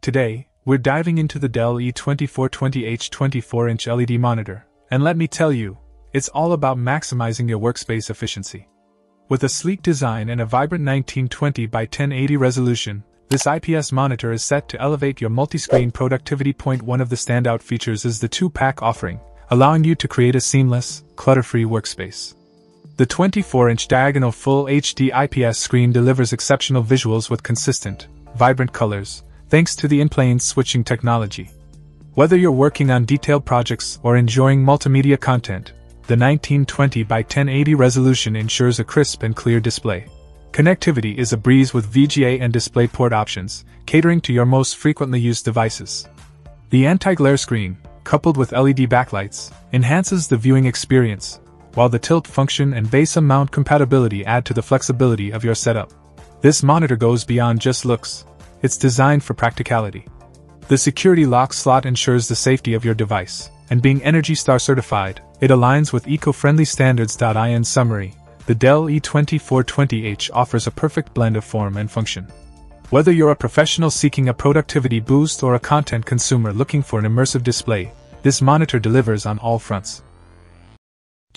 Today, we're diving into the Dell E2420H 24 inch LED monitor, and let me tell you, it's all about maximizing your workspace efficiency. With a sleek design and a vibrant 1920 by 1080 resolution, this IPS monitor is set to elevate your multi-screen productivity. Point one of the standout features is the two-pack offering, allowing you to create a seamless, clutter-free workspace. The 24-inch diagonal Full HD IPS screen delivers exceptional visuals with consistent, vibrant colors, thanks to the in-plane switching technology. Whether you're working on detailed projects or enjoying multimedia content, the 1920 by 1080 resolution ensures a crisp and clear display. Connectivity is a breeze with VGA and DisplayPort options, catering to your most frequently used devices. The anti-glare screen, coupled with LED backlights, enhances the viewing experience, while the tilt function and base mount compatibility add to the flexibility of your setup. This monitor goes beyond just looks. It's designed for practicality. The security lock slot ensures the safety of your device, and being Energy Star certified, it aligns with eco-friendly standards. In summary, the Dell E2420H offers a perfect blend of form and function. Whether you're a professional seeking a productivity boost or a content consumer looking for an immersive display, this monitor delivers on all fronts.